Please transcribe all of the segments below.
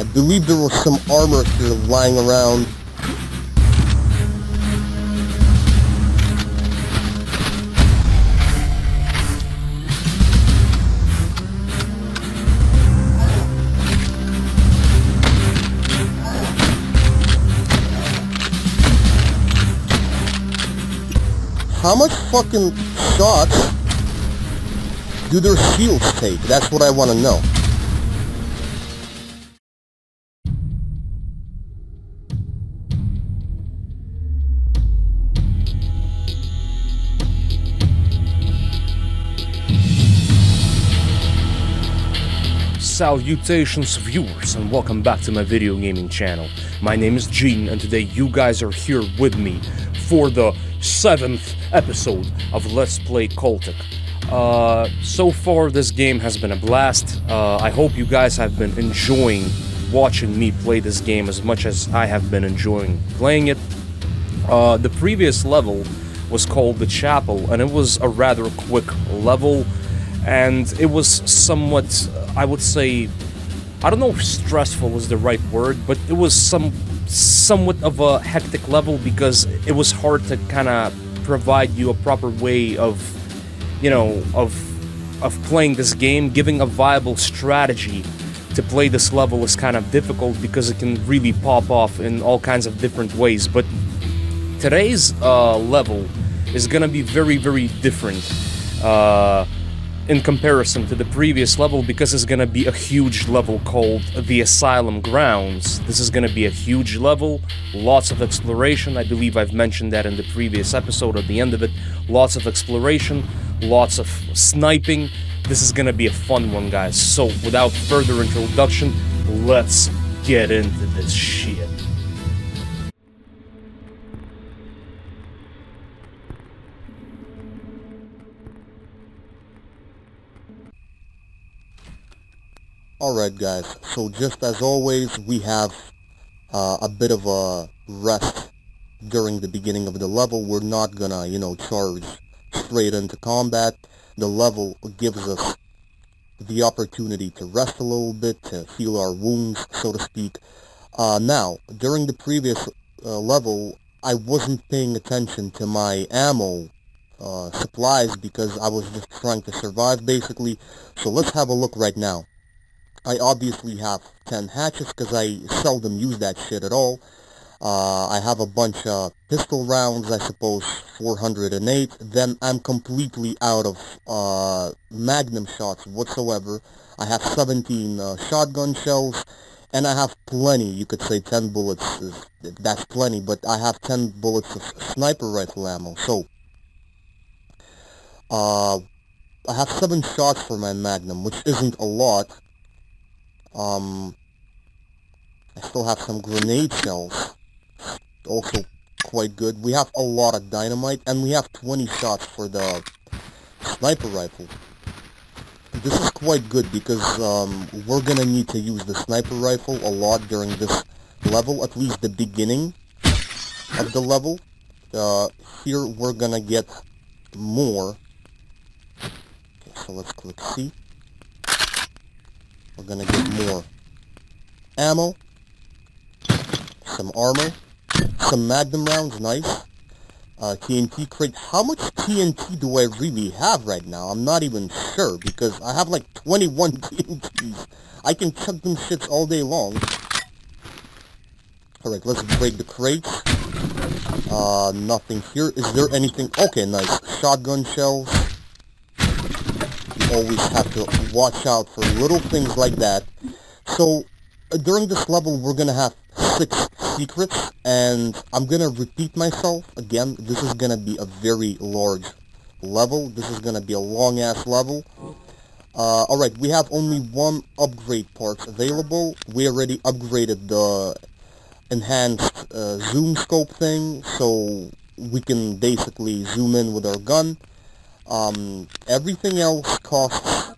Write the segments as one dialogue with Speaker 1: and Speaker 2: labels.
Speaker 1: I believe there was some armor here lying around. How much fucking shots do their shields take? That's what I want to know.
Speaker 2: Salutations viewers and welcome back to my video gaming channel. My name is Gene and today you guys are here with me for the 7th episode of Let's Play Cultic. Uh, so far this game has been a blast. Uh, I hope you guys have been enjoying watching me play this game as much as I have been enjoying playing it. Uh, the previous level was called The Chapel and it was a rather quick level and it was somewhat, I would say, I don't know if stressful was the right word, but it was some somewhat of a hectic level because it was hard to kind of provide you a proper way of, you know, of of playing this game. Giving a viable strategy to play this level is kind of difficult because it can really pop off in all kinds of different ways. But today's uh, level is gonna be very, very different. Uh, in comparison to the previous level because it's gonna be a huge level called the Asylum Grounds. This is gonna be a huge level, lots of exploration, I believe I've mentioned that in the previous episode at the end of it. Lots of exploration, lots of sniping. This is gonna be a fun one, guys. So, without further introduction, let's get into this shit.
Speaker 1: Alright guys, so just as always, we have uh, a bit of a rest during the beginning of the level. We're not gonna, you know, charge straight into combat. The level gives us the opportunity to rest a little bit, to heal our wounds, so to speak. Uh, now, during the previous uh, level, I wasn't paying attention to my ammo uh, supplies because I was just trying to survive, basically. So let's have a look right now. I obviously have 10 hatches because I seldom use that shit at all. Uh, I have a bunch of pistol rounds, I suppose 408. Then I'm completely out of uh, magnum shots whatsoever. I have 17 uh, shotgun shells, and I have plenty, you could say 10 bullets, is, that's plenty, but I have 10 bullets of sniper rifle ammo. So, uh, I have 7 shots for my magnum, which isn't a lot, um, I still have some grenade shells. Also quite good. We have a lot of dynamite, and we have 20 shots for the sniper rifle. This is quite good because um, we're gonna need to use the sniper rifle a lot during this level, at least the beginning of the level. Uh, here we're gonna get more. Okay, so let's click C. We're gonna get more ammo, some armor, some magnum rounds, nice. Uh, TNT crate. How much TNT do I really have right now? I'm not even sure because I have like 21 TNTs. I can chuck them shits all day long. Alright, let's break the crates. Uh, nothing here. Is there anything? Okay, nice. Shotgun shells always have to watch out for little things like that. So during this level, we're going to have six secrets, and I'm going to repeat myself. Again, this is going to be a very large level. This is going to be a long-ass level. Uh, alright, we have only one upgrade parts available. We already upgraded the enhanced uh, zoom scope thing, so we can basically zoom in with our gun. Um, everything else costs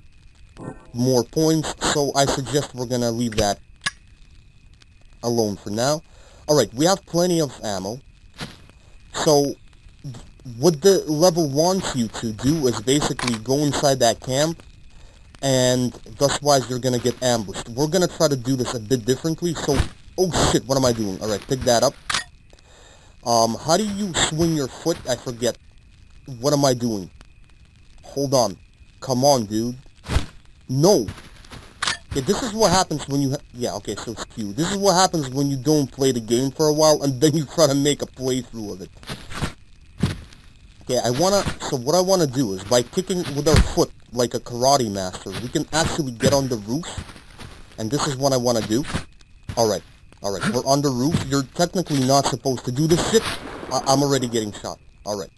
Speaker 1: more points, so I suggest we're gonna leave that alone for now. Alright, we have plenty of ammo. So, what the level wants you to do is basically go inside that camp and thus wise you're gonna get ambushed. We're gonna try to do this a bit differently, so... Oh shit, what am I doing? Alright, pick that up. Um, how do you swing your foot? I forget. What am I doing? Hold on. Come on, dude. No. Yeah, this is what happens when you... yeah, okay, so Q. This is what happens when you don't play the game for a while and then you try to make a playthrough of it. Okay, I wanna... So what I wanna do is by kicking with our foot like a karate master, we can actually get on the roof. And this is what I wanna do. Alright. Alright, we're on the roof. You're technically not supposed to do this shit. I I'm already getting shot. Alright.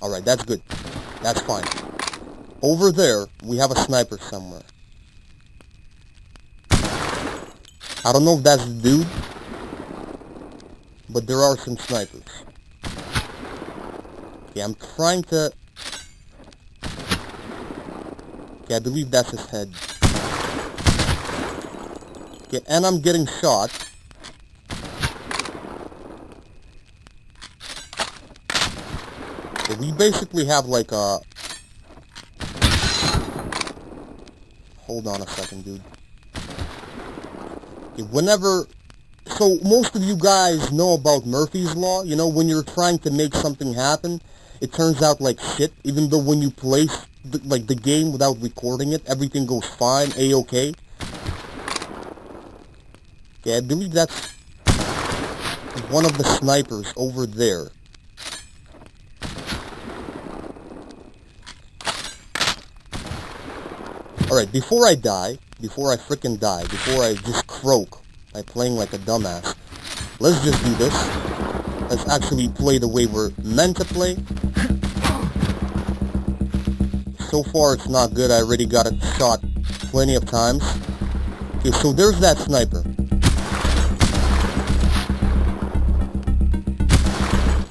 Speaker 1: Alright, that's good. That's fine. Over there, we have a sniper somewhere. I don't know if that's the dude, but there are some snipers. Okay, I'm trying to... Okay, I believe that's his head. Okay, and I'm getting shot. We basically have like a... Hold on a second, dude. Okay, whenever... So, most of you guys know about Murphy's Law. You know, when you're trying to make something happen, it turns out like shit. Even though when you play, the, like, the game without recording it, everything goes fine, A-okay. Okay, I believe that's one of the snipers over there. Alright, before I die, before I frickin' die, before I just croak by playing like a dumbass, let's just do this. Let's actually play the way we're meant to play. So far it's not good, I already got it shot plenty of times. Okay, so there's that sniper.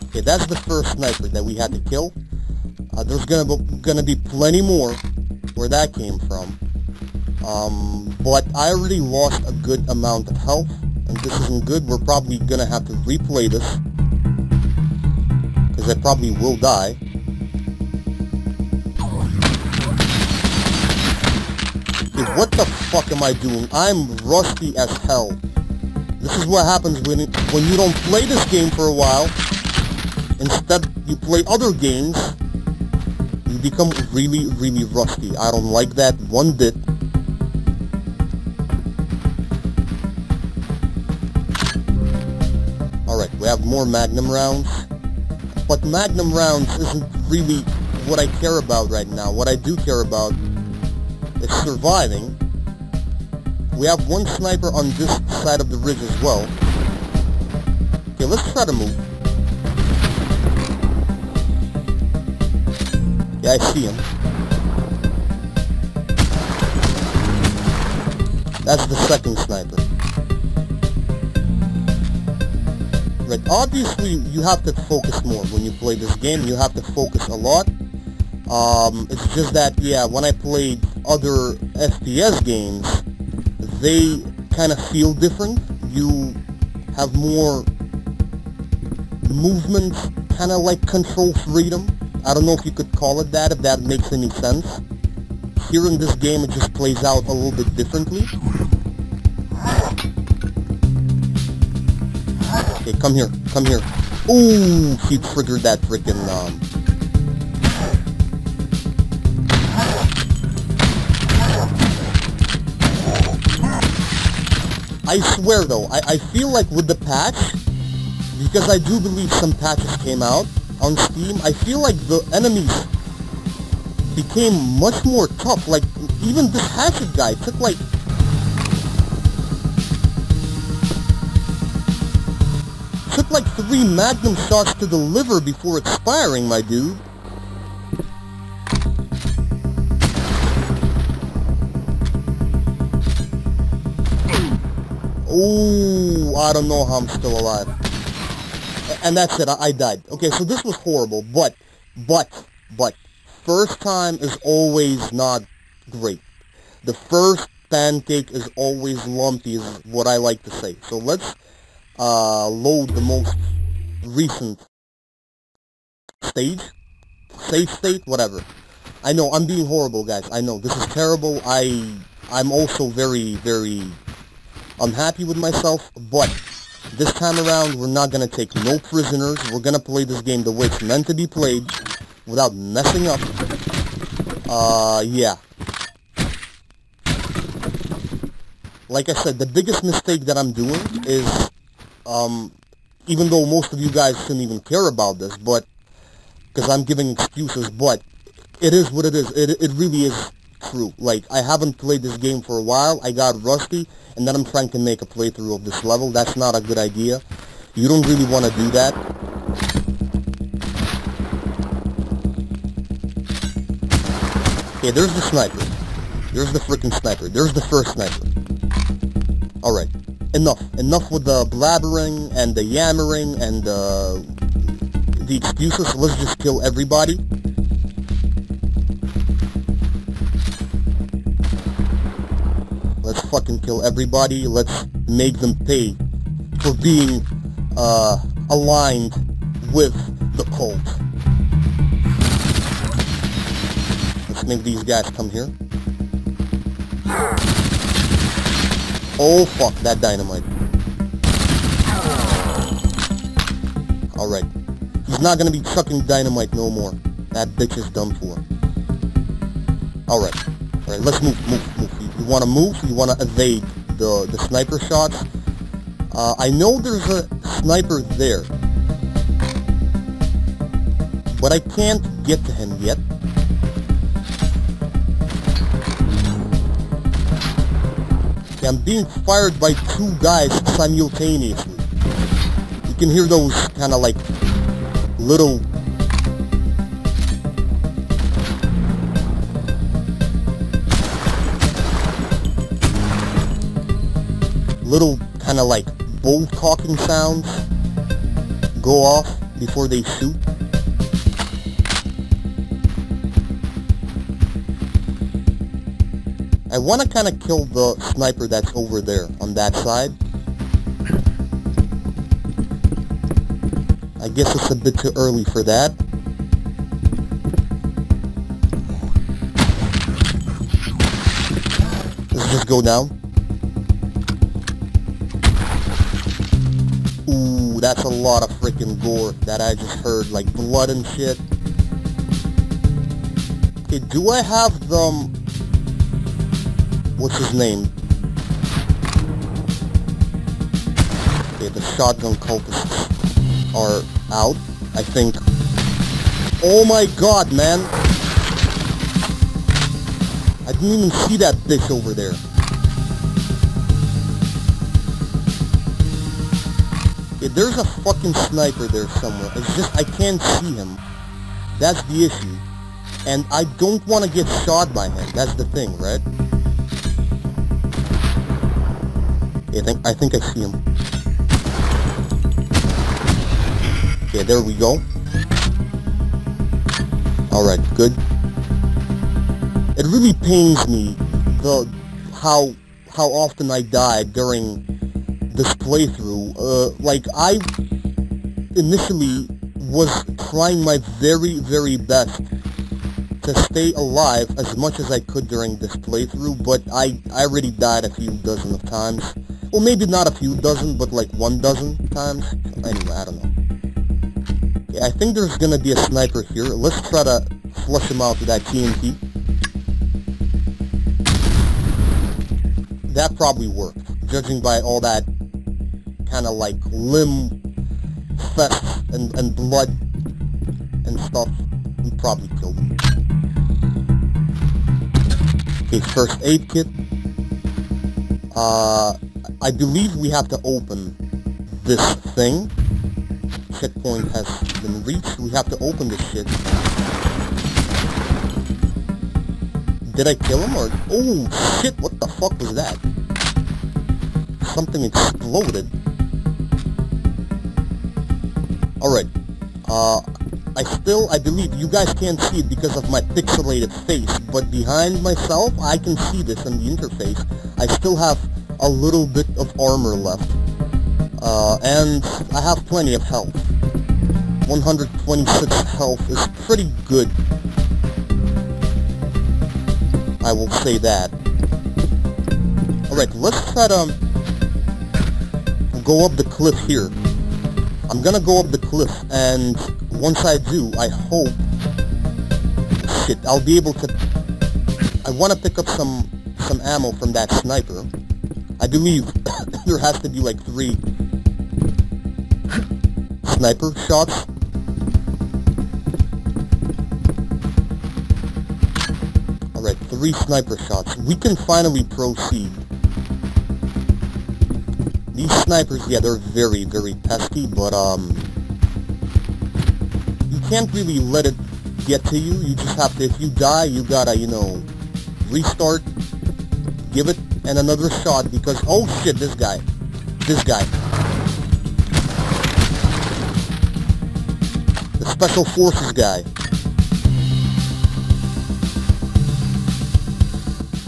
Speaker 1: Okay, that's the first sniper that we had to kill. Uh, there's gonna be, gonna be plenty more where that came from. Um, but I already lost a good amount of health, and this isn't good. We're probably gonna have to replay this, because I probably will die. Okay, what the fuck am I doing? I'm rusty as hell. This is what happens when when you don't play this game for a while. Instead, you play other games, become really, really rusty. I don't like that one bit. Alright, we have more Magnum rounds. But Magnum rounds isn't really what I care about right now. What I do care about is surviving. We have one sniper on this side of the ridge as well. Okay, let's try to move. Yeah, I see him. That's the second sniper. Like, obviously you have to focus more when you play this game. You have to focus a lot. Um, it's just that, yeah, when I played other FPS games, they kind of feel different. You have more movement, kind of like control freedom. I don't know if you could call it that, if that makes any sense. Here in this game, it just plays out a little bit differently. Okay, come here, come here. Ooh, he triggered that freaking, um... I swear though, I, I feel like with the patch, because I do believe some patches came out, on Steam, I feel like the enemies became much more tough. Like, even this hatchet guy took like... Took like three magnum shots to the liver before expiring, my dude. Oh, I don't know how I'm still alive and that's it. I, I died. Okay, so this was horrible, but, but, but, first time is always not great. The first pancake is always lumpy, is what I like to say. So let's uh, load the most recent stage, save state, whatever. I know, I'm being horrible, guys. I know, this is terrible. I, I'm also very, very unhappy with myself, but this time around, we're not going to take no prisoners. We're going to play this game the way it's meant to be played without messing up. Uh, yeah. Like I said, the biggest mistake that I'm doing is, um, even though most of you guys shouldn't even care about this, but, because I'm giving excuses, but it is what it is. It, it really is true. Like, I haven't played this game for a while. I got rusty, and then I'm trying to make a playthrough of this level. That's not a good idea. You don't really want to do that. Okay, there's the sniper. There's the freaking sniper. There's the first sniper. Alright. Enough. Enough with the blabbering and the yammering and uh, the excuses. Let's just kill everybody. Fucking kill everybody. Let's make them pay for being uh, aligned with the cult. Let's make these guys come here. Oh fuck, that dynamite. Alright. He's not gonna be chucking dynamite no more. That bitch is done for. Alright. Alright, let's move, move, move. You, you wanna move, you wanna evade the, the sniper shots. Uh, I know there's a sniper there. But I can't get to him yet. Okay, I'm being fired by two guys simultaneously. You can hear those kind of like little little kind of like bull talking sounds go off before they shoot. I want to kind of kill the sniper that's over there on that side. I guess it's a bit too early for that. Let's just go down. That's a lot of freaking gore that I just heard, like blood and shit. Okay, do I have them... Um, what's his name? Okay, the shotgun cultists are out, I think. Oh my god, man! I didn't even see that bitch over there. Okay, there's a fucking sniper there somewhere. It's just I can't see him. That's the issue. And I don't want to get shot by him. That's the thing, right? I think I think I see him. Okay, there we go. Alright, good. It really pains me the how how often I die during this playthrough. Uh, like, I initially was trying my very, very best to stay alive as much as I could during this playthrough, but I, I already died a few dozen of times. Well, maybe not a few dozen, but like one dozen times. Anyway, I don't know. I think there's gonna be a sniper here. Let's try to flush him out with that TNT. That probably worked, judging by all that kind of like limb fest and, and blood and stuff. We probably killed him. Okay, first aid kit. Uh, I believe we have to open this thing. Checkpoint has been reached. We have to open this shit. Did I kill him or... Oh, shit, what the fuck was that? Something exploded. Alright. Uh, I still, I believe, you guys can't see it because of my pixelated face, but behind myself, I can see this in the interface. I still have a little bit of armor left. Uh, and I have plenty of health. 126 health is pretty good. I will say that. Alright, let's try to go up the cliff here. I'm gonna go up the cliff, and once I do, I hope... Shit, I'll be able to... I want to pick up some, some ammo from that sniper. I believe there has to be like three sniper shots. Alright, three sniper shots. We can finally proceed. Snipers, yeah, they're very, very pesky, but, um... You can't really let it get to you. You just have to, if you die, you gotta, you know, restart, give it and another shot because, oh shit, this guy. This guy. The Special Forces guy.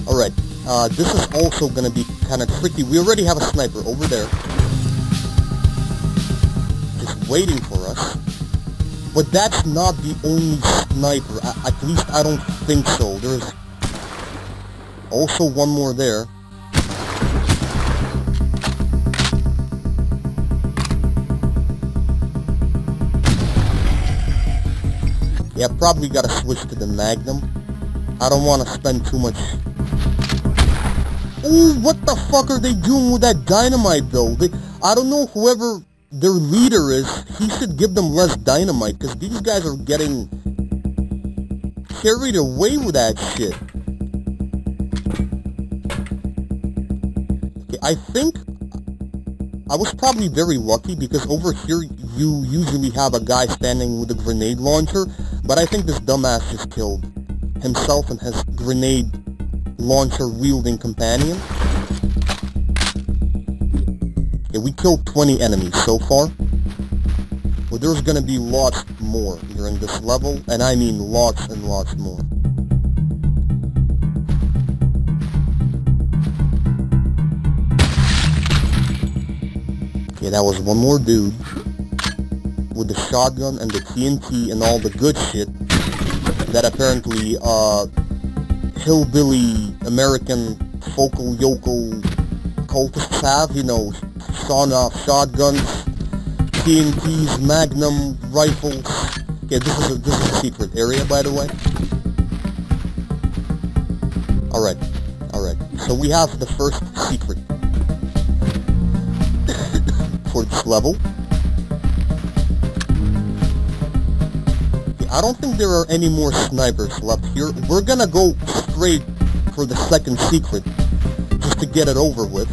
Speaker 1: Alright, uh, this is also gonna be kind of tricky. We already have a sniper over there. Waiting for us. But that's not the only sniper. at least I don't think so. There's also one more there. Yeah, probably gotta switch to the Magnum. I don't want to spend too much... Ooh, what the fuck are they doing with that dynamite though? They, I don't know whoever their leader is, he should give them less dynamite, because these guys are getting carried away with that shit. Okay, I think I was probably very lucky because over here you usually have a guy standing with a grenade launcher but I think this dumbass just killed himself and his grenade launcher-wielding companion. Yeah, we killed 20 enemies so far. But there's gonna be lots more during this level, and I mean lots and lots more. Okay, that was one more dude with the shotgun and the TNT and all the good shit that apparently uh, hillbilly American focal yokel cultists have, you know, sawn-off shotguns, TNTs, magnum rifles. Yeah, this is a, this is a secret area, by the way. Alright, alright. So we have the first secret for this level. I don't think there are any more snipers left here. We're gonna go straight for the second secret, just to get it over with.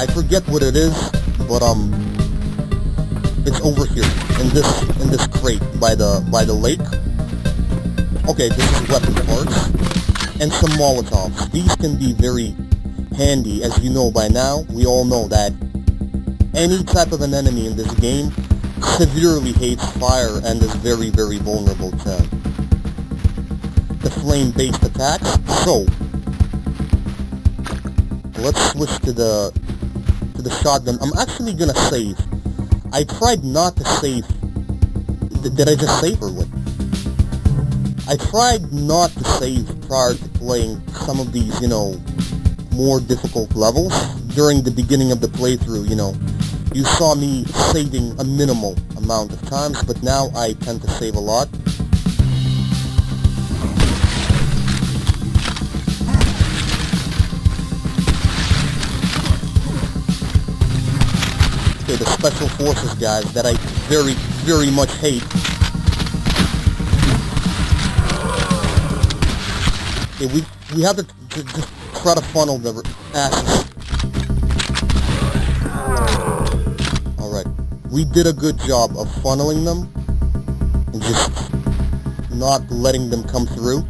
Speaker 1: I forget what it is, but um, it's over here in this in this crate by the by the lake. Okay, this is weapon parts and some Molotovs. These can be very handy, as you know by now. We all know that any type of an enemy in this game severely hates fire and is very, very vulnerable to the flame-based attacks. So, let's switch to the to the shotgun. I'm actually gonna save. I tried not to save. did I just save or what? I tried not to save prior to playing some of these, you know, more difficult levels during the beginning of the playthrough, you know. You saw me saving a minimal amount of times, but now I tend to save a lot. The Special Forces guys that I very, very much hate. We, we have to, just try to funnel the asses we did a good job of funneling them and just not letting them come through.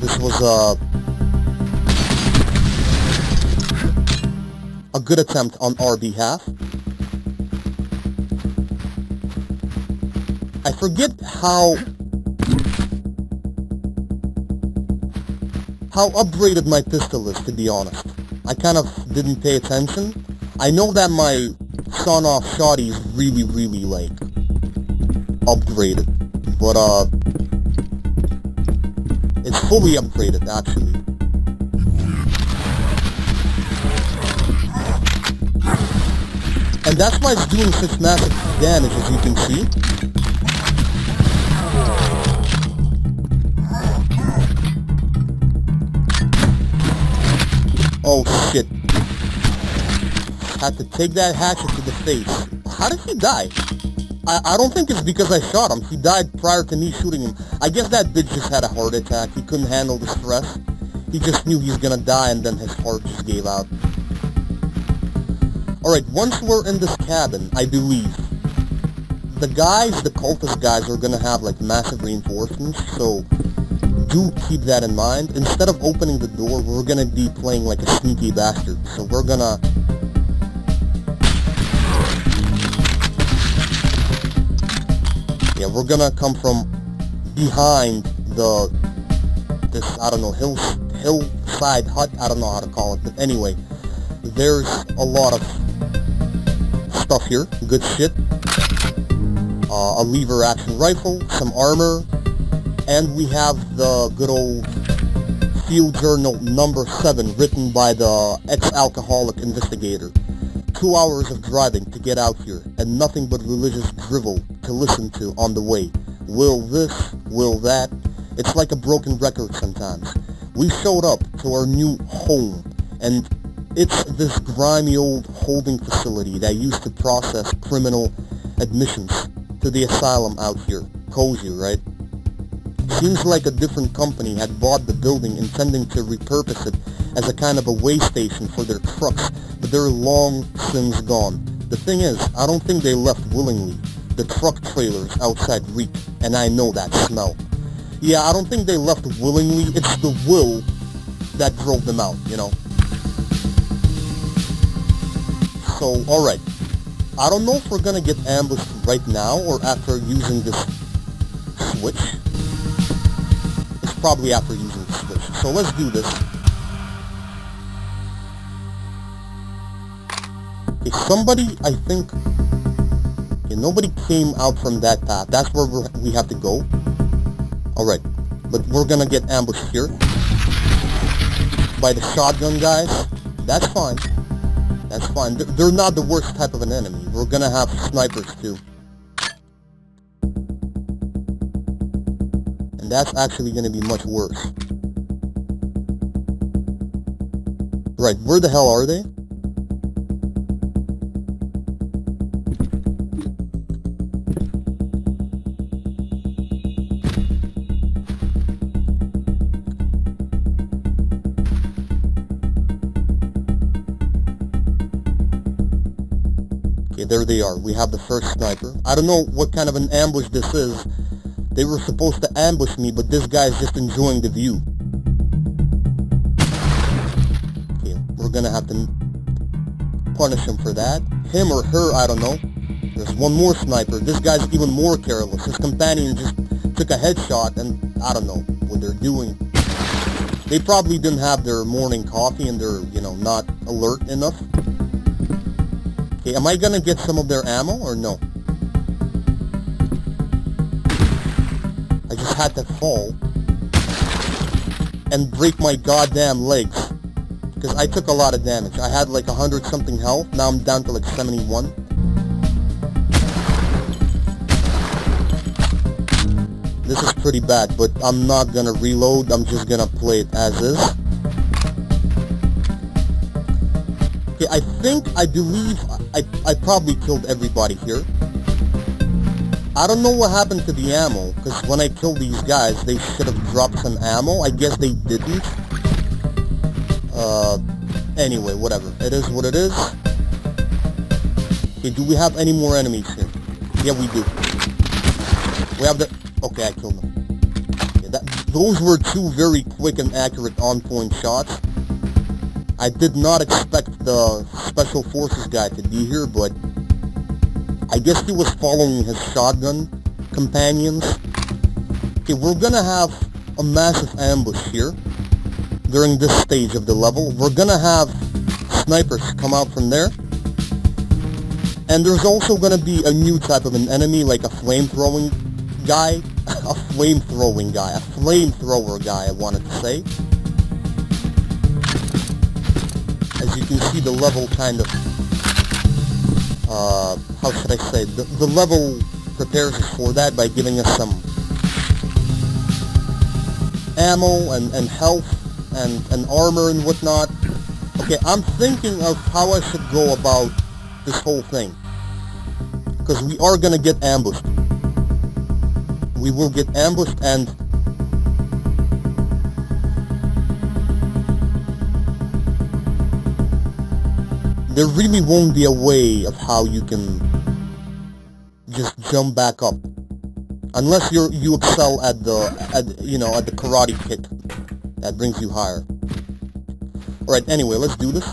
Speaker 1: This was a, a good attempt on our behalf. I forget how how upgraded my pistol is, to be honest. I kind of didn't pay attention. I know that my sawn off shotty is really, really like upgraded. But, uh, it's fully upgraded, actually. That's why it's doing such massive damage, as you can see. Oh shit. Had to take that hatchet to the face. How did he die? I, I don't think it's because I shot him. He died prior to me shooting him. I guess that bitch just had a heart attack. He couldn't handle the stress. He just knew he was gonna die and then his heart just gave out. Alright, once we're in this cabin, I believe, the guys, the cultist guys, are gonna have like massive reinforcements, so do keep that in mind. Instead of opening the door, we're gonna be playing like a sneaky bastard. So we're gonna... Yeah, we're gonna come from behind the... This, I don't know, hill, hillside hut? I don't know how to call it. But anyway, there's a lot of stuff here. Good shit. Uh, a lever action rifle, some armor, and we have the good old field journal number 7 written by the ex-alcoholic investigator. Two hours of driving to get out here and nothing but religious drivel to listen to on the way. Will this, will that. It's like a broken record sometimes. We showed up to our new home and it's this grimy old holding facility that used to process criminal admissions to the asylum out here. Cozy, right? Seems like a different company had bought the building intending to repurpose it as a kind of a way station for their trucks, but they're long since gone. The thing is, I don't think they left willingly. The truck trailers outside reek, and I know that smell. Yeah, I don't think they left willingly. It's the will that drove them out, you know? So, alright. I don't know if we're gonna get ambushed right now or after using this switch It's probably after using the switch. So let's do this. Okay, somebody, I think... Okay, nobody came out from that path. That's where we have to go. Alright, but we're gonna get ambushed here. By the shotgun guys. That's fine. That's fine. They're not the worst type of an enemy. We're gonna have snipers too. And that's actually to be much worse. Right, where the hell are they? There they are. We have the first sniper. I don't know what kind of an ambush this is, they were supposed to ambush me, but this guy's just enjoying the view. Okay, we're gonna have to punish him for that. Him or her, I don't know. There's one more sniper. This guy's even more careless. His companion just took a headshot and I don't know what they're doing. They probably didn't have their morning coffee and they're, you know, not alert enough. Okay, am I gonna get some of their ammo or no? I just had to fall and break my goddamn legs. Because I took a lot of damage. I had like 100 something health. Now I'm down to like 71. This is pretty bad, but I'm not gonna reload. I'm just gonna play it as is. Okay, I think, I believe, I, I probably killed everybody here. I don't know what happened to the ammo, because when I killed these guys, they should have dropped some ammo. I guess they didn't. Uh, anyway, whatever. It is what it is. Okay, do we have any more enemies here? Yeah, we do. We have the... Okay, I killed them. That, those were two very quick and accurate on-point shots. I did not expect the Special Forces guy to be here, but I guess he was following his shotgun companions. Okay, we're gonna have a massive ambush here during this stage of the level. We're gonna have snipers come out from there. And there's also gonna be a new type of an enemy, like a flame-throwing guy. a flame-throwing guy. A flamethrower guy, I wanted to say. See, the level kind of... Uh, how should I say? The, the level prepares us for that by giving us some ammo and, and health and, and armor and whatnot. Okay, I'm thinking of how I should go about this whole thing. Because we are going to get ambushed. We will get ambushed and... There really won't be a way of how you can just jump back up. Unless you you excel at the, at, you know, at the karate kick. That brings you higher. Alright, anyway, let's do this.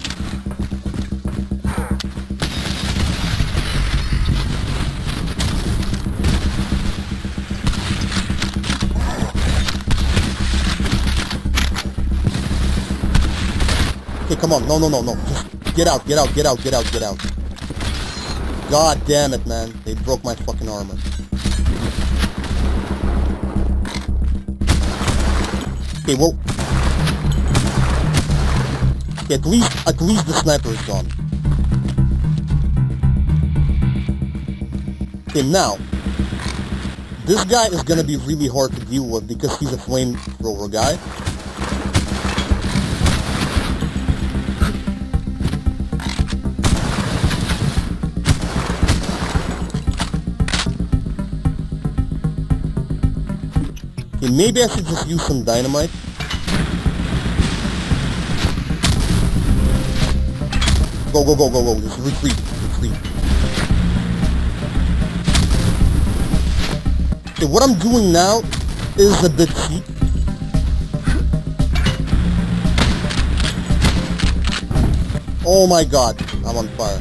Speaker 1: Okay, come on. No, no, no, no. Just get out, get out, get out, get out, get out. God damn it, man. They broke my fucking armor. Okay, well... Okay, at least, at least the sniper is gone. Okay, now... This guy is gonna be really hard to deal with because he's a flamethrower guy. Okay, maybe I should just use some dynamite. Go, go, go, go, go. Just retreat, retreat. Okay, what I'm doing now is a bit cheap. Oh my god, I'm on fire.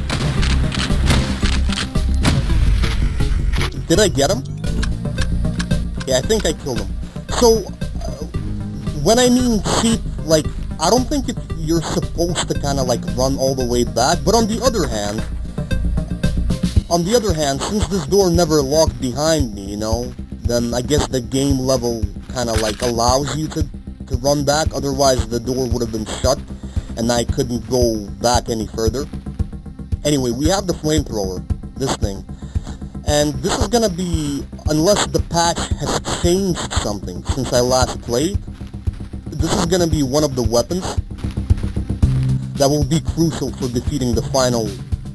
Speaker 1: Did I get him? Yeah, I think I killed him. So, uh, when I mean cheap, like, I don't think it's, you're supposed to kind of like run all the way back, but on the other hand, on the other hand, since this door never locked behind me, you know, then I guess the game level kind of like allows you to, to run back, otherwise the door would have been shut, and I couldn't go back any further. Anyway, we have the flamethrower, this thing, and this is gonna be, unless the patch has changed something since I last played, this is gonna be one of the weapons that will be crucial for defeating the final,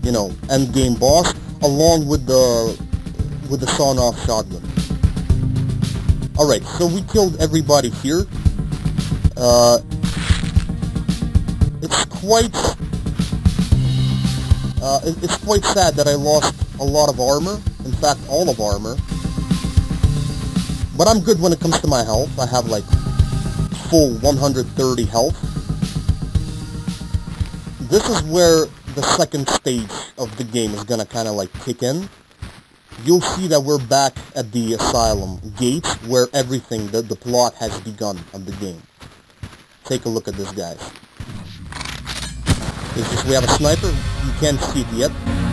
Speaker 1: you know, end game boss, along with the with the sawn-off shotgun. Alright, so we killed everybody here. Uh, it's quite uh, it, it's quite sad that I lost a lot of armor. In fact, all of armor. But I'm good when it comes to my health. I have like full 130 health. This is where the second stage of the game is gonna kind of like kick in. You'll see that we're back at the asylum gates where everything, the, the plot has begun of the game. Take a look at this, guys. It's just we have a sniper. You can't see it yet.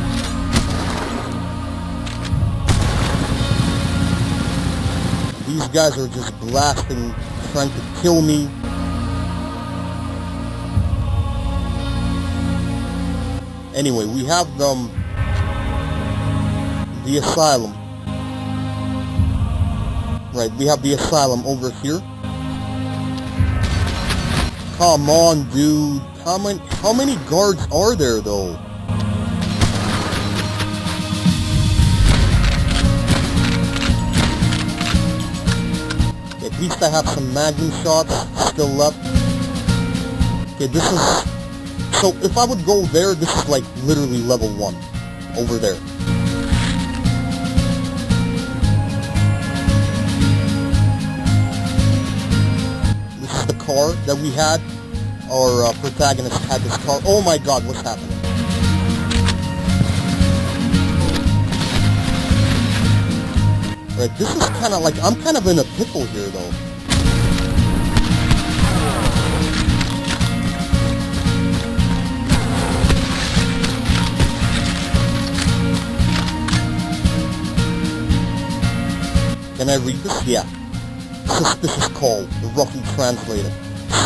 Speaker 1: Guys are just blasting, trying to kill me. Anyway, we have them, the asylum. Right, we have the asylum over here. Come on, dude. How many, how many guards are there, though? At least I have some magnum shots still left. Okay, this is... So, if I would go there, this is like literally level 1. Over there. This is the car that we had. Our uh, protagonist had this car. Oh my god, what's happening? This is kind of like, I'm kind of in a pickle here, though. Can I read this? Yeah. Suspicious call, the Russian translator.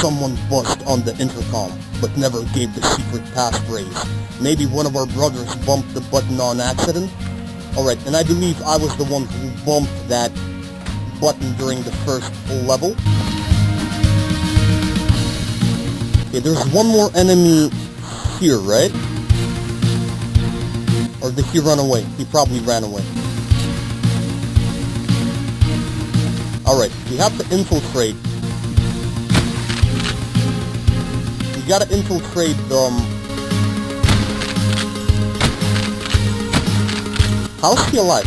Speaker 1: Someone buzzed on the intercom, but never gave the secret passphrase. Maybe one of our brothers bumped the button on accident? Alright, and I believe I was the one who bumped that button during the first level. Okay, there's one more enemy here, right? Or did he run away? He probably ran away. Alright, we have to infiltrate. We gotta infiltrate, um... How's he alive?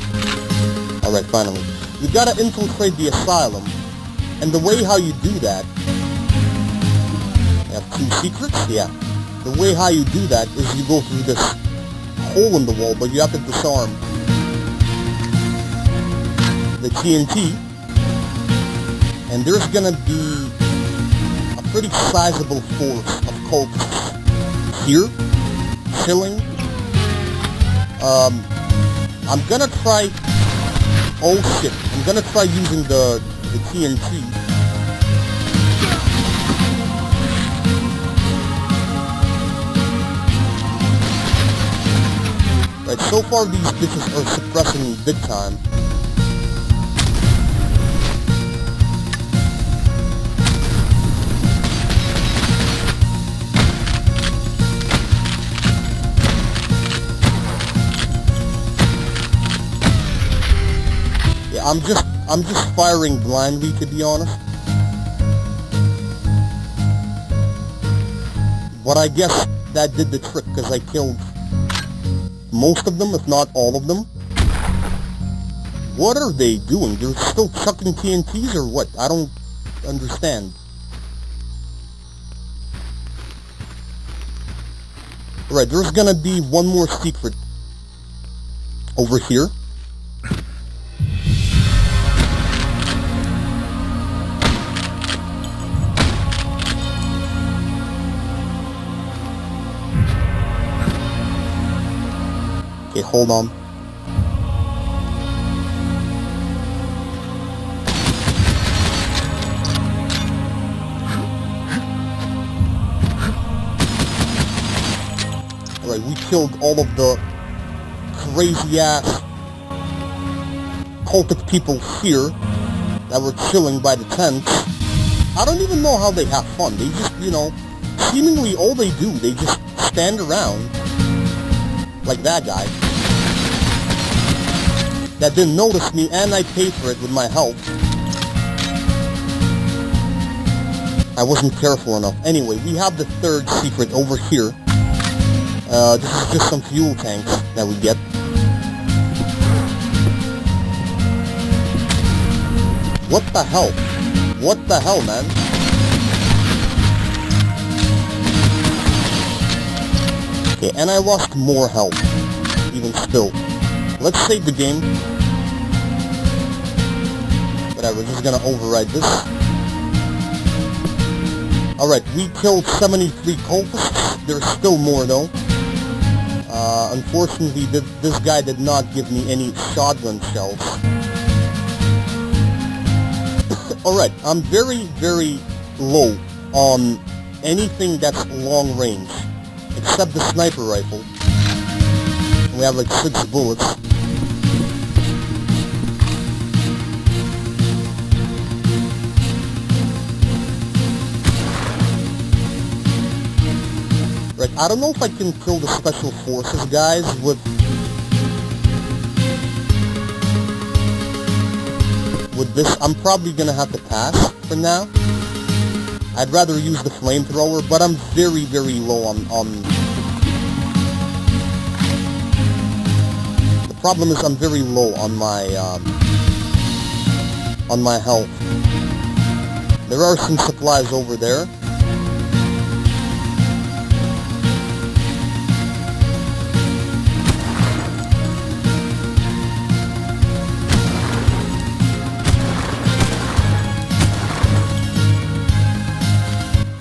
Speaker 1: Alright, finally. We gotta infiltrate the asylum. And the way how you do that... You have two secrets? Yeah. The way how you do that is you go through this hole in the wall, but you have to disarm the TNT and there's gonna be a pretty sizable force of cultists here, killing, Um, I'm gonna try, oh shit, I'm gonna try using the, the TNT. Right, so far these bitches are suppressing big time. I'm just I'm just firing blindly to be honest. But I guess that did the trick because I killed most of them, if not all of them. What are they doing? They're still chucking TNTs or what? I don't understand. Right, there's gonna be one more secret over here. Okay, hold on. Alright, we killed all of the crazy ass cultic people here that were chilling by the tents. I don't even know how they have fun. They just, you know, seemingly all they do, they just stand around like that guy that didn't notice me and I paid for it with my health. I wasn't careful enough. Anyway, we have the third secret over here. Uh, this is just some fuel tanks that we get. What the hell? What the hell, man? Okay, and I lost more health, even still. Let's save the game. Whatever, just gonna override this. Alright, we killed 73 cultists. There's still more though. Uh, unfortunately, th this guy did not give me any shotgun shells. Alright, I'm very, very low on anything that's long range, except the sniper rifle. We have like six bullets. Right, I don't know if I can kill the special forces guys with with this. I'm probably gonna have to pass for now. I'd rather use the flamethrower, but I'm very, very low on, on... problem is I'm very low on my, um, on my health. There are some supplies over there.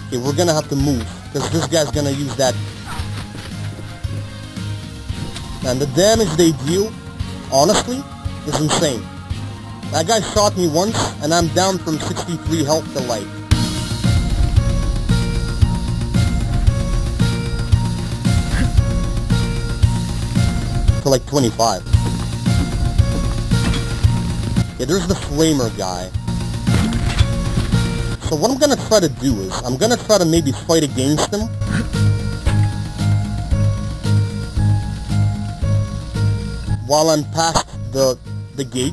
Speaker 1: Okay, we're gonna have to move, because this guy's gonna use that. And the damage they deal, honestly, is insane. That guy shot me once, and I'm down from 63 health to like... To like 25. Yeah, there's the flamer guy. So what I'm gonna try to do is, I'm gonna try to maybe fight against him. While I'm past the, the gate.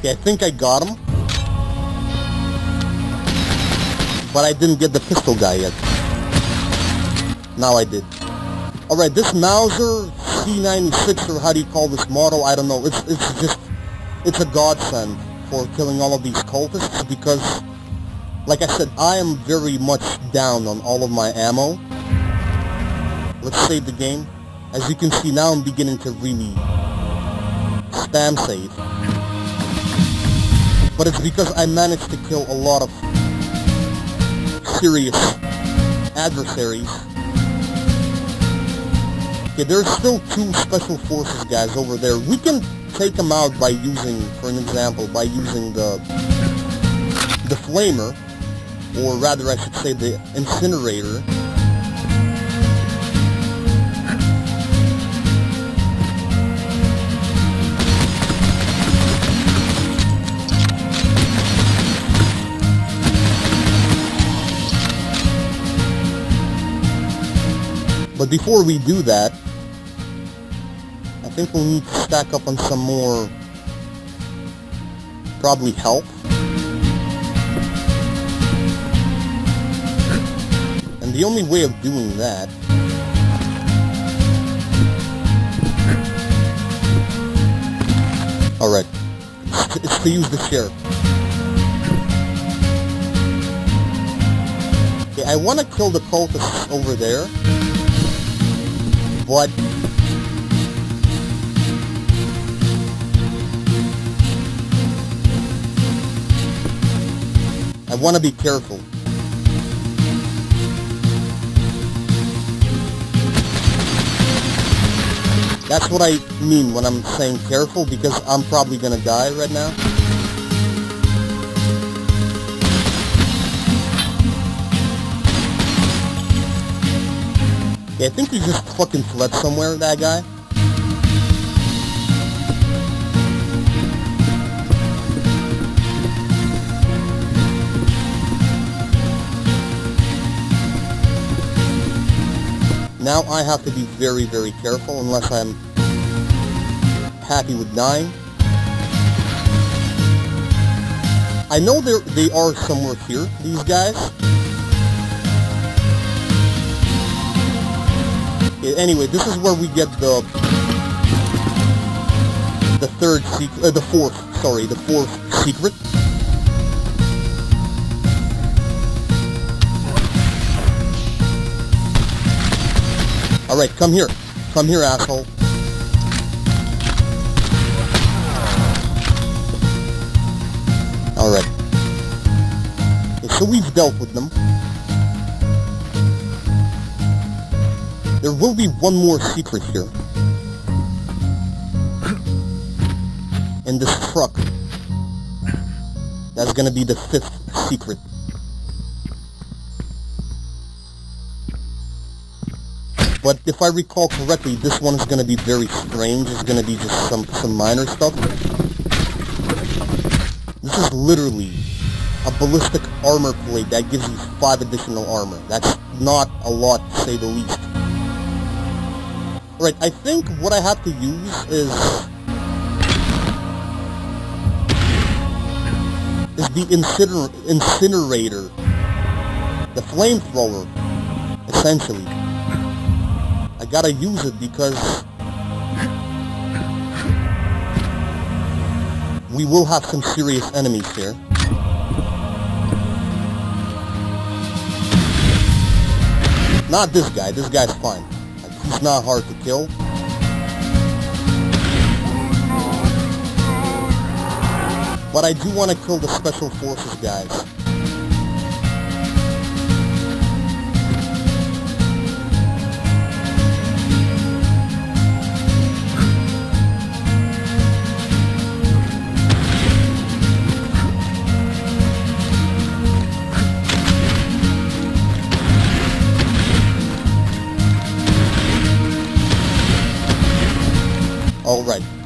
Speaker 1: Okay, I think I got him. But I didn't get the pistol guy yet. Now I did. Alright, this Mauser C96, or how do you call this model, I don't know. It's, it's just, it's a godsend for killing all of these cultists because, like I said, I am very much down on all of my ammo. Let's save the game. As you can see, now I'm beginning to really spam save but it's because I managed to kill a lot of serious adversaries. Okay, there's still two special forces guys over there. We can take them out by using, for an example, by using the the flamer, or rather I should say the incinerator. But before we do that, I think we'll need to stack up on some more, probably help. And the only way of doing that Alright, it's to use the sheriff. Okay, I want to kill the cultists over there what I want to be careful. That's what I mean when I'm saying careful because I'm probably gonna die right now. Yeah, I think he just fucking fled somewhere, that guy. Now I have to be very, very careful unless I'm happy with dying. I know they are somewhere here, these guys. Anyway, this is where we get the the third secret, uh, the fourth, sorry, the fourth secret. Alright, come here. Come here, asshole. Alright. Okay, so we've dealt with them. There will be one more secret here. In this truck. That's gonna be the fifth secret. But if I recall correctly, this one is gonna be very strange. It's gonna be just some, some minor stuff. This is literally a ballistic armor plate that gives you 5 additional armor. That's not a lot, to say the least. Right, I think what I have to use is... is the incinerator. The flamethrower, essentially. I gotta use it because... We will have some serious enemies here. Not this guy. This guy's fine. He's not hard to kill. But I do want to kill the Special Forces guys.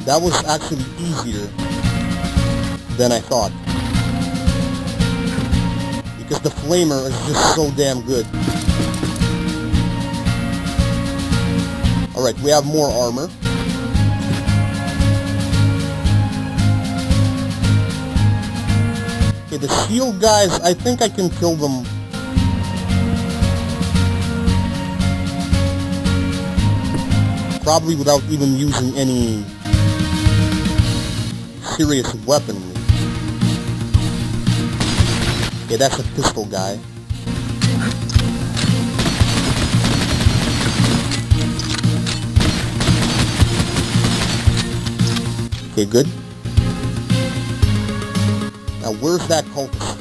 Speaker 1: That was actually easier than I thought. Because the flamer is just so damn good. Alright, we have more armor. Okay, the shield guys, I think I can kill them probably without even using any serious weaponry. Yeah, that's a pistol guy. Okay, good. Now where's that cultist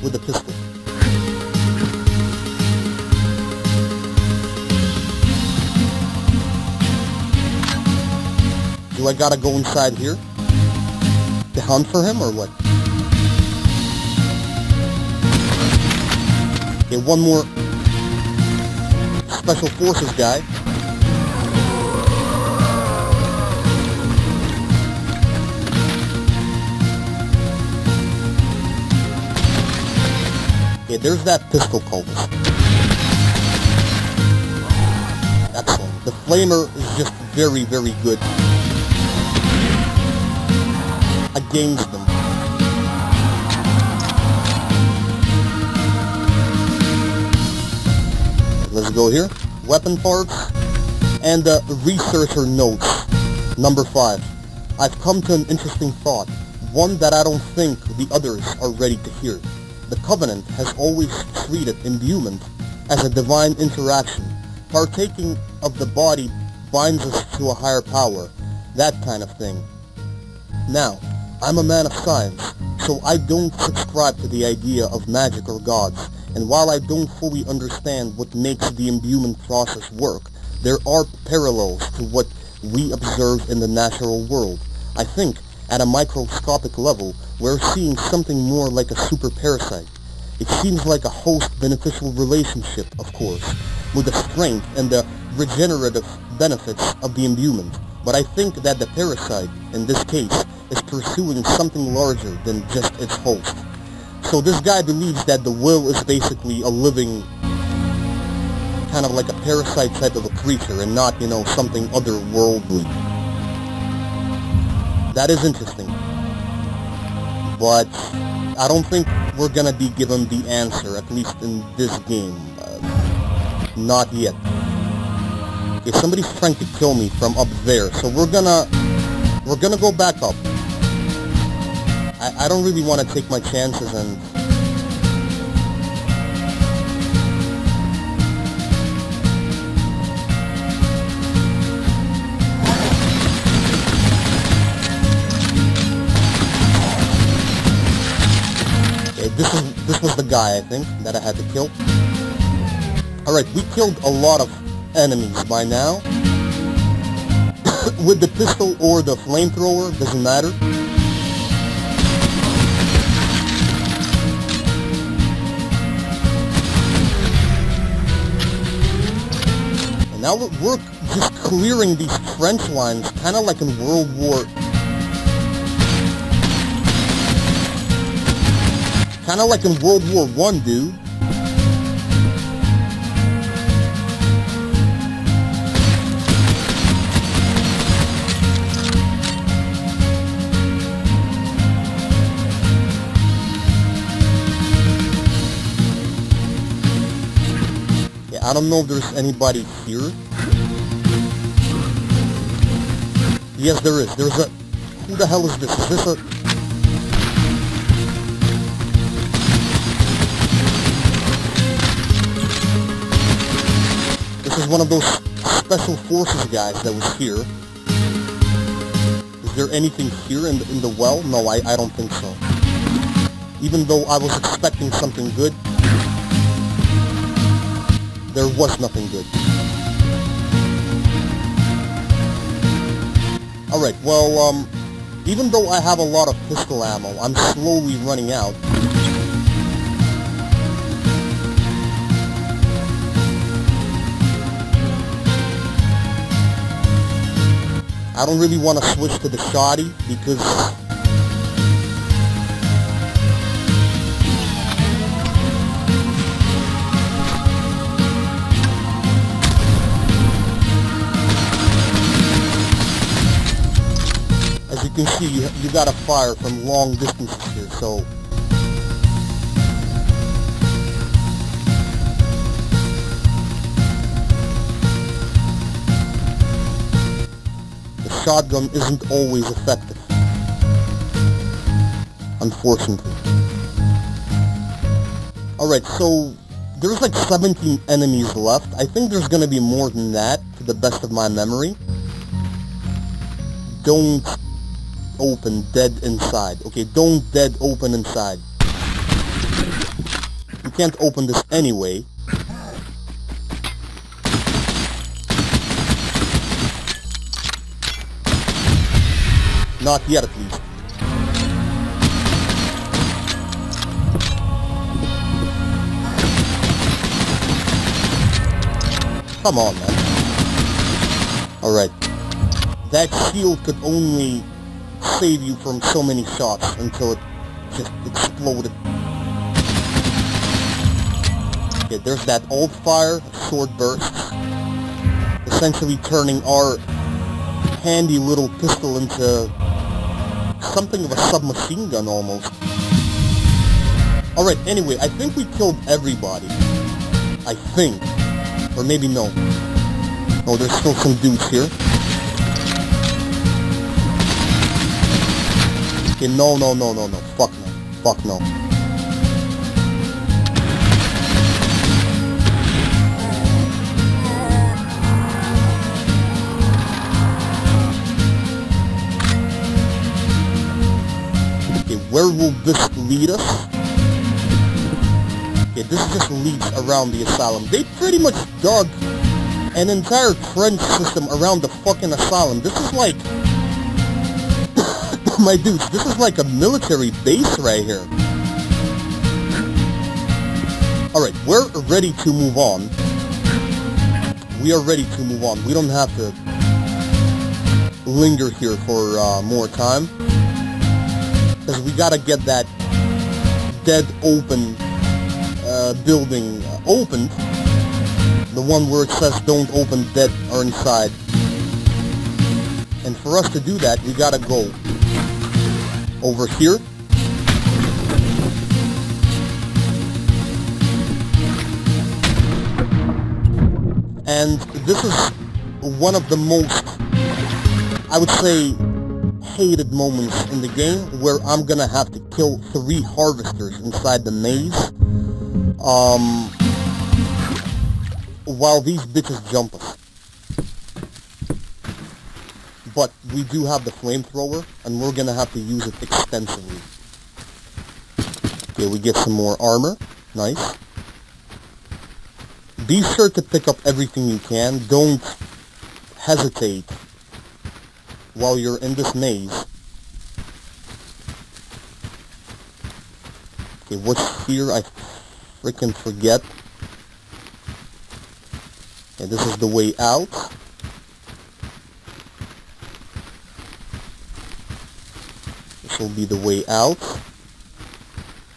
Speaker 1: with the pistol? Do I gotta go inside here? Hunt for him or what? Okay, one more Special Forces guy. Okay, there's that pistol cultist. Excellent. The flamer is just very, very good against them. Let's go here. Weapon parts and the researcher notes. Number five. I've come to an interesting thought, one that I don't think the others are ready to hear. The Covenant has always treated imbuement as a divine interaction. Partaking of the body binds us to a higher power, that kind of thing. Now, I'm a man of science, so I don't subscribe to the idea of magic or gods, and while I don't fully understand what makes the imbuement process work, there are parallels to what we observe in the natural world. I think, at a microscopic level, we're seeing something more like a super parasite. It seems like a host-beneficial relationship, of course, with the strength and the regenerative benefits of the imbuement. But I think that the parasite, in this case, is pursuing something larger than just its host. So this guy believes that the will is basically a living, kind of like a parasite type of a creature and not, you know, something otherworldly. That is interesting. But I don't think we're gonna be given the answer, at least in this game. Uh, not yet. Okay, somebody's trying to kill me from up there, so we're gonna we're gonna go back up. I, I don't really want to take my chances and Okay, this is this was the guy I think that I had to kill. Alright, we killed a lot of enemies by now. With the pistol or the flamethrower, doesn't matter. Now we're just clearing these trench lines, kind of like in World War... Kind of like in World War One, dude. I don't know if there's anybody here. Yes, there is. There's a... Who the hell is this? Is this a... This is one of those special forces guys that was here. Is there anything here in the, in the well? No, I, I don't think so. Even though I was expecting something good, there was nothing good. Alright, well, um, even though I have a lot of pistol ammo, I'm slowly running out. I don't really want to switch to the shoddy because can see, you, you gotta fire from long distances here, so... The shotgun isn't always effective. Unfortunately. Alright, so... There's like 17 enemies left. I think there's gonna be more than that, to the best of my memory. Don't open dead inside. Okay, don't dead open inside. You can't open this anyway. Not yet, at least. Come on, man. Alright. That shield could only save you from so many shots until it just exploded. Okay, there's that old fire, sword bursts, essentially turning our handy little pistol into something of a submachine gun almost. Alright, anyway, I think we killed everybody. I think. Or maybe no. Oh, there's still some dudes here. No, no, no, no, no. Fuck no. Fuck no. Okay, where will this lead us? Okay, this just leads around the asylum. They pretty much dug an entire trench system around the fucking asylum. This is like my dudes, this is like a military base right here. Alright, we're ready to move on. We are ready to move on. We don't have to linger here for uh, more time. Because we gotta get that dead open uh, building opened. The one where it says don't open dead or inside. And for us to do that, we gotta go over here. And this is one of the most, I would say, hated moments in the game where I'm gonna have to kill three harvesters inside the maze. Um, while these bitches jump us. But we do have the flamethrower, and we're gonna have to use it extensively. Okay, we get some more armor. Nice. Be sure to pick up everything you can. Don't hesitate while you're in this maze. Okay, what's here? I freaking forget. Okay, this is the way out. Will be the way out.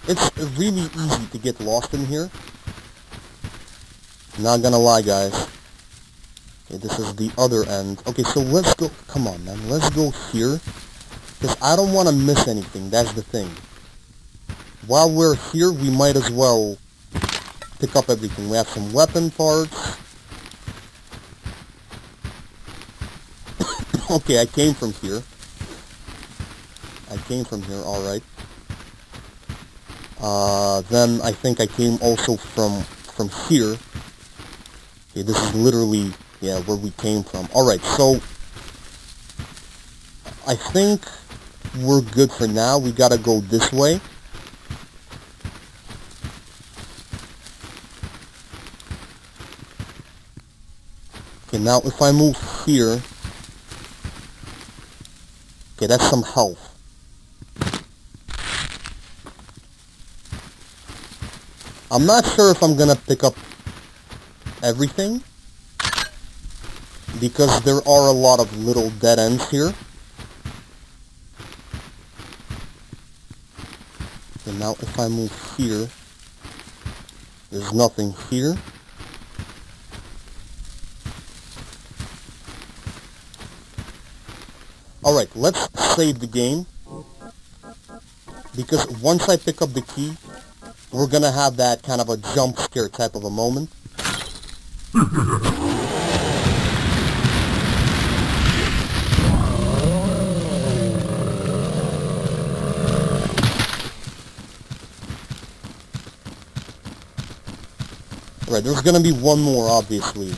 Speaker 1: It's really easy to get lost in here. Not gonna lie, guys. Okay, this is the other end. Okay, so let's go. Come on, man. Let's go here. Because I don't want to miss anything. That's the thing. While we're here, we might as well pick up everything. We have some weapon parts. okay, I came from here. I came from here, alright. Uh, then I think I came also from, from here. Okay, this is literally, yeah, where we came from. Alright, so... I think we're good for now. We gotta go this way. Okay, now if I move here... Okay, that's some health. I'm not sure if I'm gonna pick up everything because there are a lot of little dead ends here. And now if I move here, there's nothing here. Alright, let's save the game. Because once I pick up the key, we're gonna have that kind of a jump scare type of a moment. Right, there's gonna be one more, obviously.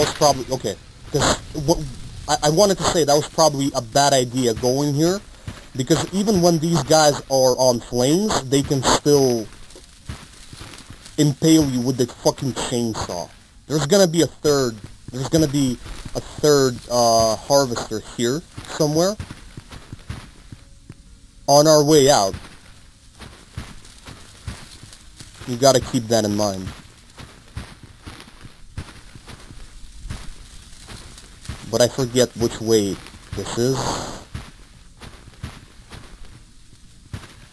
Speaker 1: That was probably, okay, because I, I wanted to say that was probably a bad idea going here, because even when these guys are on flames, they can still impale you with the fucking chainsaw. There's gonna be a third, there's gonna be a third uh, harvester here somewhere on our way out. You gotta keep that in mind. But I forget which way this is.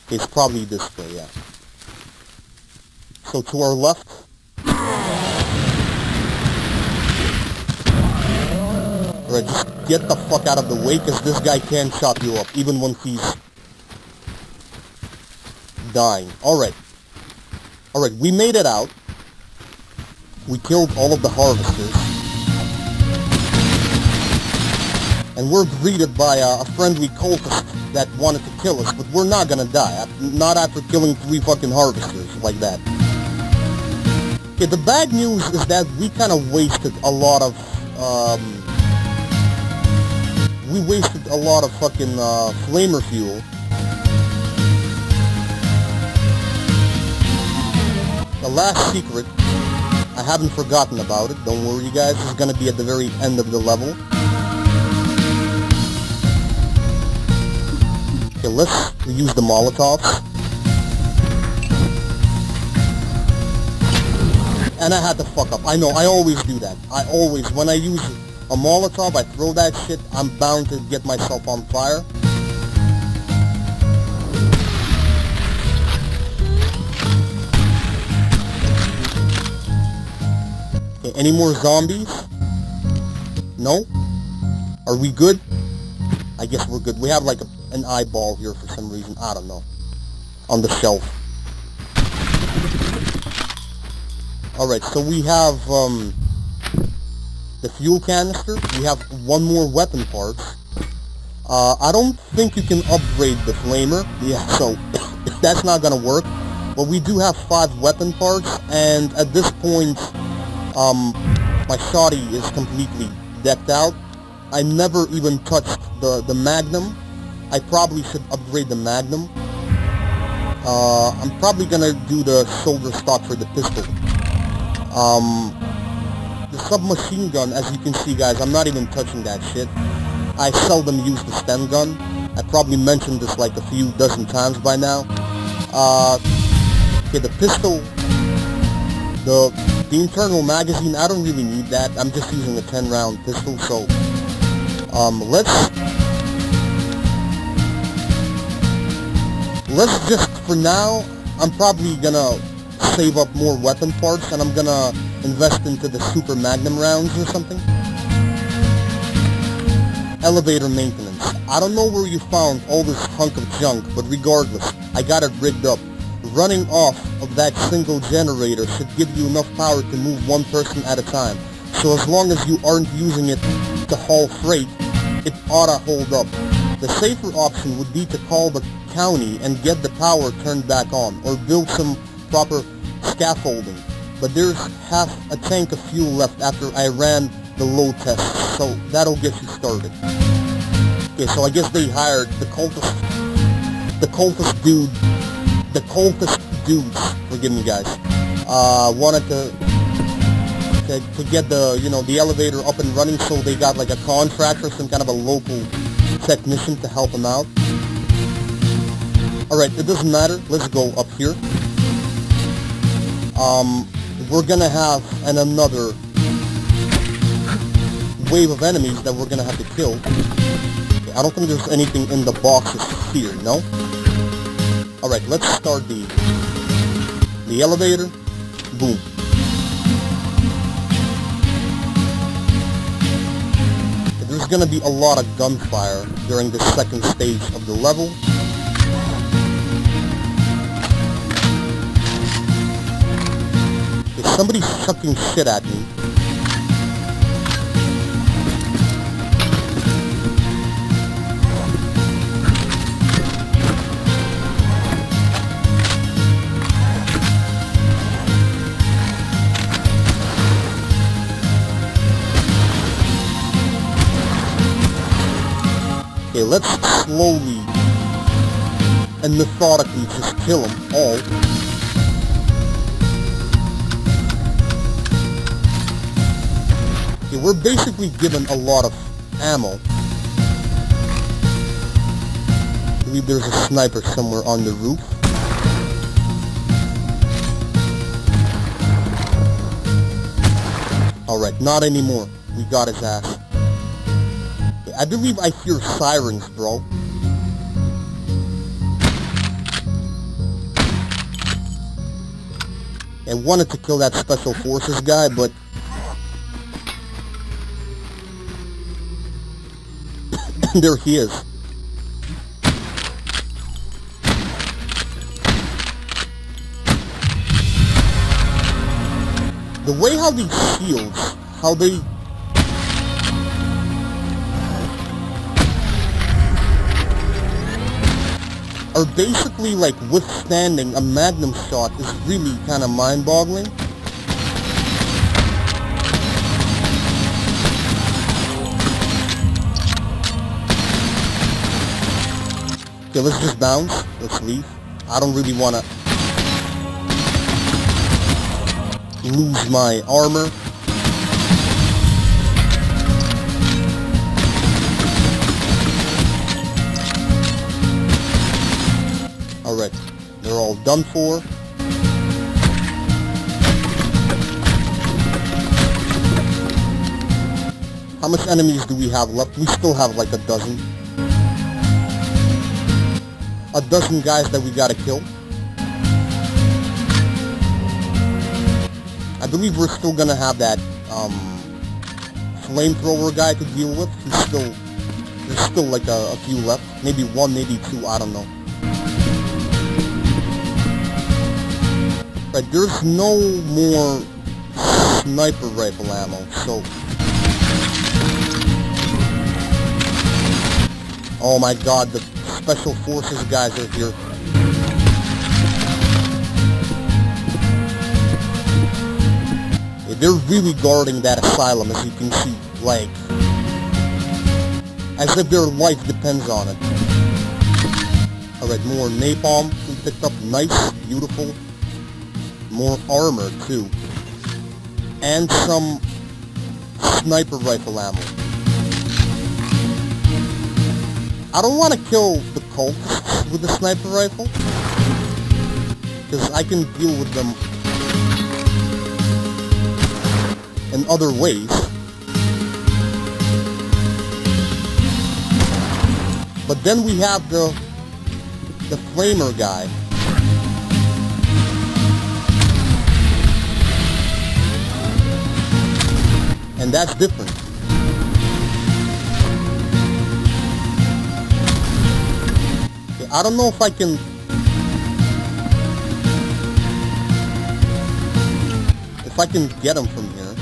Speaker 1: It's probably this way, yeah. So to our left. Alright, just get the fuck out of the way, because this guy can chop you up, even when he's dying. Alright. Alright, we made it out. We killed all of the harvesters. And we're greeted by a, a friendly cultist that wanted to kill us, but we're not gonna die. Not after killing three fucking harvesters like that. Okay, the bad news is that we kind of wasted a lot of, um, we wasted a lot of fucking, uh, flamer fuel. The last secret, I haven't forgotten about it, don't worry you guys, It's gonna be at the very end of the level. Okay, let's use the Molotov. And I had to fuck up. I know, I always do that. I always, when I use a Molotov, I throw that shit, I'm bound to get myself on fire. Okay, any more zombies? No? Are we good? I guess we're good. We have like a an eyeball here for some reason. I don't know. On the shelf. Alright, so we have um, the fuel canister. We have one more weapon parts. Uh, I don't think you can upgrade the flamer. Yeah, so that's not going to work. But we do have five weapon parts, and at this point, um, my shoddy is completely decked out. I never even touched the, the Magnum, I probably should upgrade the Magnum. Uh, I'm probably gonna do the shoulder stock for the pistol. Um, the submachine gun, as you can see guys, I'm not even touching that shit. I seldom use the Sten gun. I probably mentioned this like a few dozen times by now. Uh, okay, the pistol, the, the internal magazine, I don't really need that. I'm just using a 10 round pistol, so um, let's let's just, for now, I'm probably gonna save up more weapon parts and I'm gonna invest into the Super Magnum rounds or something. Elevator maintenance. I don't know where you found all this hunk of junk, but regardless, I got it rigged up. Running off of that single generator should give you enough power to move one person at a time. So as long as you aren't using it to haul freight, it oughta hold up. The safer option would be to call the county and get the power turned back on, or build some proper scaffolding. But there's half a tank of fuel left after I ran the load test, so that'll get you started. Okay, so I guess they hired the cultist, the cultist dude, the cultist dudes, forgive me guys, uh, wanted to, to, to get the, you know, the elevator up and running, so they got like a contractor, some kind of a local technician to help them out. Alright, it doesn't matter, let's go up here. Um, we're gonna have an another wave of enemies that we're gonna have to kill. I don't think there's anything in the boxes here, no? Alright, let's start the the elevator. Boom. There's gonna be a lot of gunfire during the second stage of the level. Is somebody sucking shit at me? Okay, let's slowly and methodically just kill them all. We're basically given a lot of ammo. I believe there's a sniper somewhere on the roof. Alright, not anymore. We got his ass. I believe I hear sirens, bro. I wanted to kill that Special Forces guy, but... there he is. The way how these shields, how they are basically like withstanding a magnum shot is really kind of mind-boggling. Okay, let's just bounce. Let's leave. I don't really want to lose my armor. Alright, they're all done for. How much enemies do we have left? We still have like a dozen. A dozen guys that we gotta kill. I believe we're still gonna have that um, flamethrower guy to deal with. He's still, there's still like a, a few left. Maybe one, maybe two, I don't know. But there's no more sniper rifle ammo, so... Oh my god, the Special Forces guys are here. They're really guarding that asylum, as you can see, like... As if their life depends on it. Alright, more napalm we picked up. Nice, beautiful more armor too, and some sniper rifle ammo. I don't want to kill the cultists with the sniper rifle, because I can deal with them in other ways. But then we have the the flamer guy and that's different. I don't know if I can... If I can get them from here.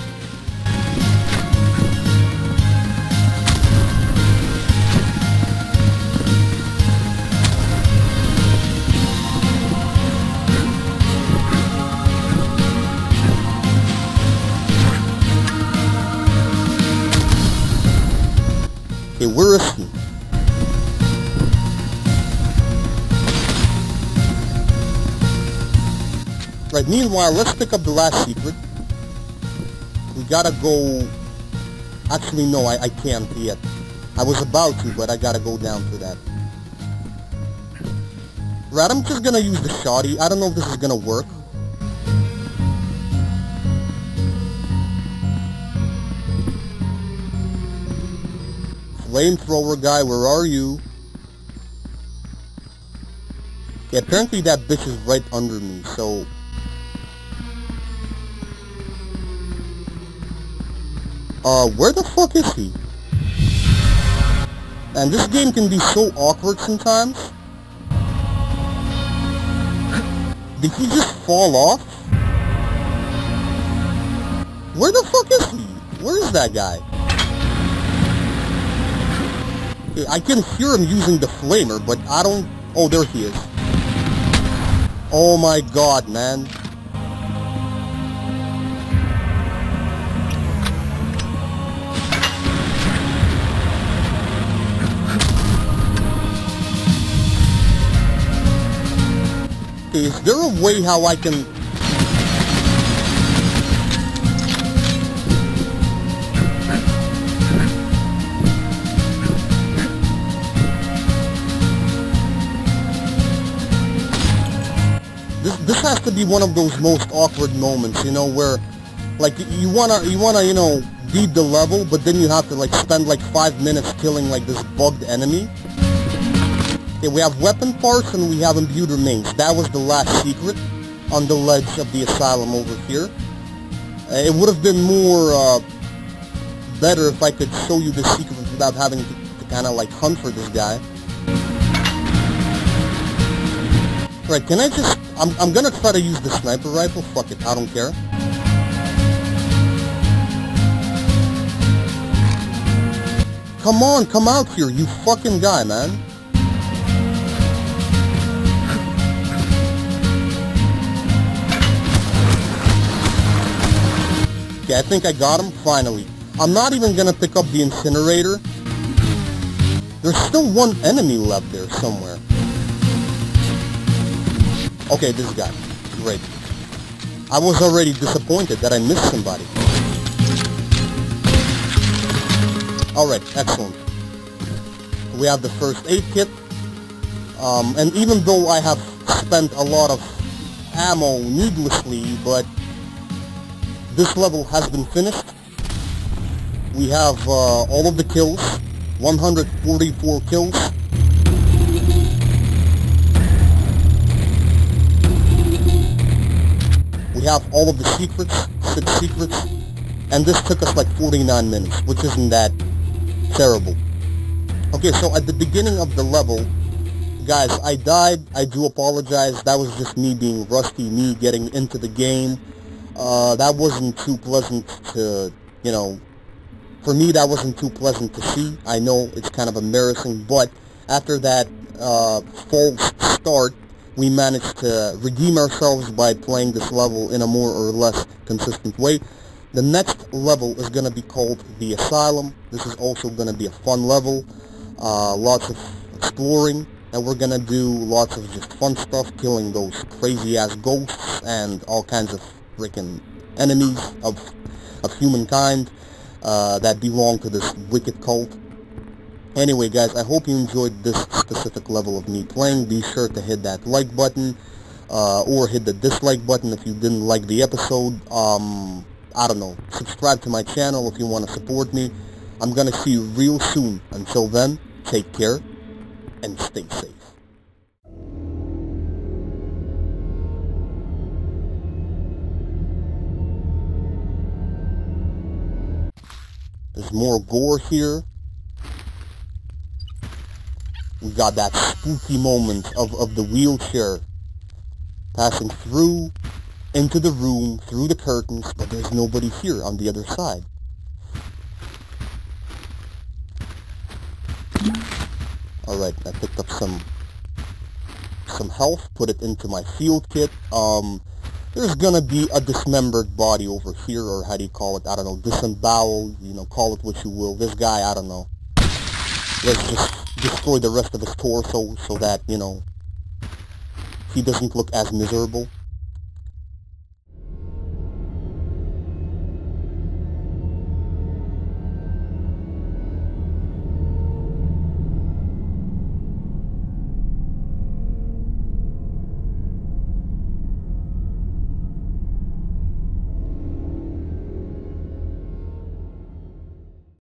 Speaker 1: Okay, we're Right, meanwhile, let's pick up the last secret. We gotta go... Actually, no, I, I can't yet. I was about to, but I gotta go down to that. Right, I'm just gonna use the shoddy. I don't know if this is gonna work. Flamethrower guy, where are you? Okay, apparently that bitch is right under me, so... Uh, where the fuck is he? And this game can be so awkward sometimes. Did he just fall off? Where the fuck is he? Where is that guy? I can hear him using the flamer, but I don't... Oh, there he is. Oh my god, man. Is there a way how I can... This, this has to be one of those most awkward moments, you know, where, like, you wanna, you wanna, you know, beat the level, but then you have to, like, spend, like, five minutes killing, like, this bugged enemy. Okay, we have weapon parts and we have imbued remains. That was the last secret on the ledge of the asylum over here. Uh, it would have been more uh, better if I could show you the secret without having to, to kind of like hunt for this guy. Right, can I just... I'm, I'm gonna try to use the sniper rifle. Fuck it, I don't care. Come on, come out here, you fucking guy, man. Okay, I think I got him, finally. I'm not even gonna pick up the incinerator. There's still one enemy left there somewhere. Okay, this guy. Great. I was already disappointed that I missed somebody. Alright, excellent. We have the first aid kit. Um, and even though I have spent a lot of ammo needlessly, but this level has been finished. We have uh, all of the kills, 144 kills. We have all of the secrets, six secrets, and this took us like 49 minutes, which isn't that terrible. Okay, so at the beginning of the level, guys, I died, I do apologize, that was just me being rusty, me getting into the game, uh, that wasn't too pleasant to, you know, for me that wasn't too pleasant to see. I know it's kind of embarrassing, but after that uh, false start, we managed to redeem ourselves by playing this level in a more or less consistent way. The next level is going to be called The Asylum. This is also going to be a fun level. Uh, lots of exploring, and we're going to do lots of just fun stuff, killing those crazy-ass ghosts and all kinds of freaking enemies of, of humankind uh, that belong to this wicked cult. Anyway, guys, I hope you enjoyed this specific level of me playing. Be sure to hit that like button, uh, or hit the dislike button if you didn't like the episode. Um, I don't know. Subscribe to my channel if you want to support me. I'm going to see you real soon. Until then, take care and stay safe. There's more gore here. We got that spooky moment of, of the wheelchair passing through into the room, through the curtains, but there's nobody here on the other side. Alright, I picked up some some health, put it into my field kit. Um, there's gonna be a dismembered body over here, or how do you call it? I don't know, disemboweled, you know, call it what you will. This guy, I don't know. let's just destroy the rest of his torso so that, you know, he doesn't look as miserable.